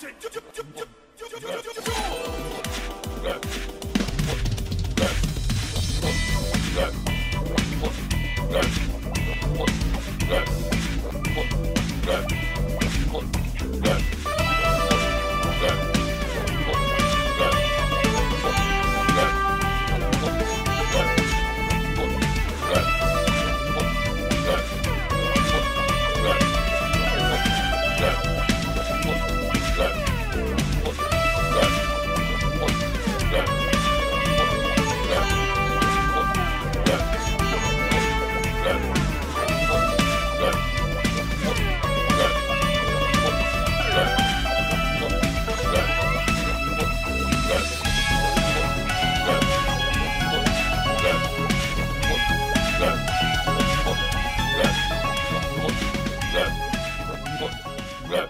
Good. うわっ